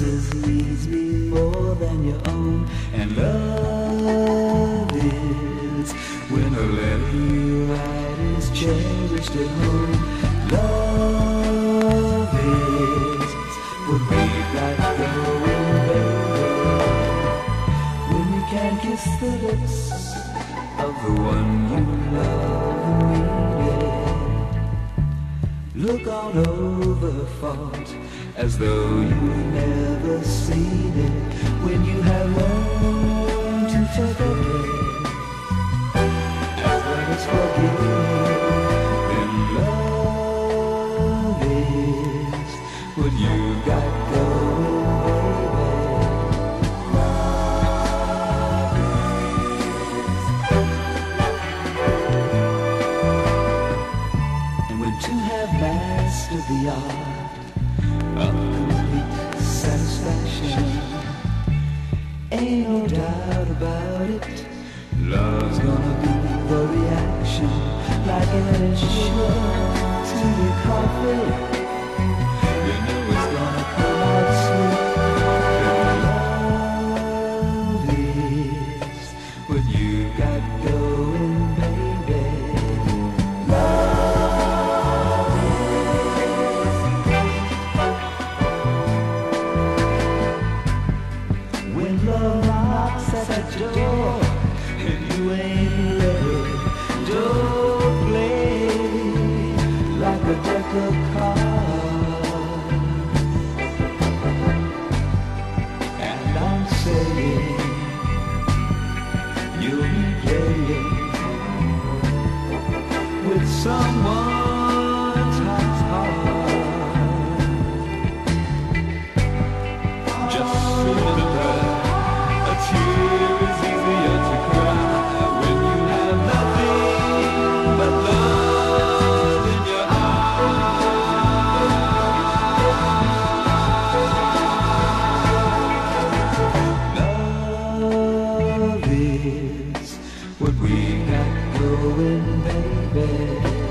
needs me more than your own. And love is when a letter you write is cherished at home. Love is what we've got as though you've never seen it. When you have learned to forget, it. as when it's forgiven, then love is what you've got going, baby. And when two have mastered the art ain't no doubt about it. Love's gonna be the reaction, like an addition to your coffee. When love knocks at the door and you ain't ready, don't play like a deck of cards. And I'm saying you'll be playing with someone. baby.